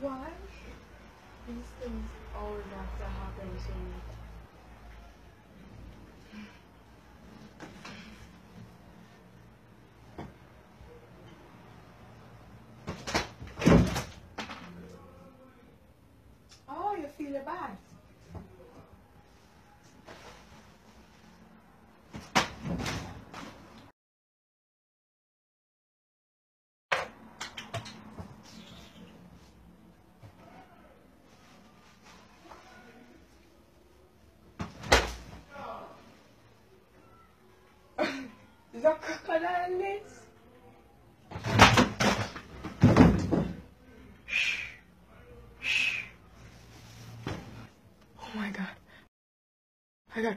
Why? These things always have to happen to me. Oh, you feel bad. The. Shh. Shh. Oh my god. I got.